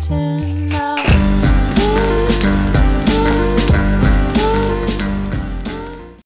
mountain.